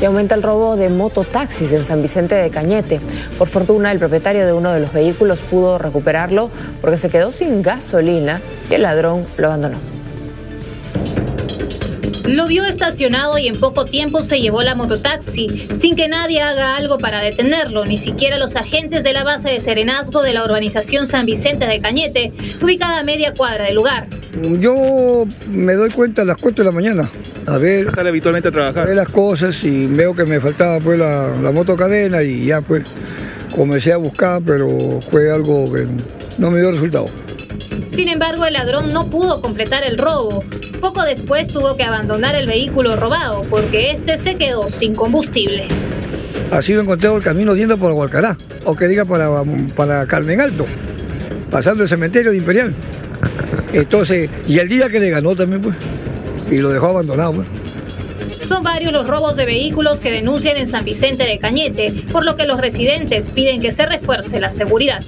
y aumenta el robo de mototaxis en San Vicente de Cañete. Por fortuna, el propietario de uno de los vehículos pudo recuperarlo porque se quedó sin gasolina y el ladrón lo abandonó. Lo vio estacionado y en poco tiempo se llevó la mototaxi, sin que nadie haga algo para detenerlo, ni siquiera los agentes de la base de serenazgo de la urbanización San Vicente de Cañete, ubicada a media cuadra del lugar. Yo me doy cuenta a las 4 de la mañana. A ver, sale habitualmente a trabajar? a ver las cosas y veo que me faltaba pues la, la motocadena y ya pues comencé a buscar, pero fue algo que no me dio resultado. Sin embargo, el ladrón no pudo completar el robo. Poco después tuvo que abandonar el vehículo robado porque este se quedó sin combustible. Así lo encontré el camino yendo por Hualcará, o que diga para, para Carmen Alto, pasando el cementerio de Imperial. Entonces, y el día que le ganó también, pues, y lo dejó abandonado, pues. Son varios los robos de vehículos que denuncian en San Vicente de Cañete, por lo que los residentes piden que se refuerce la seguridad.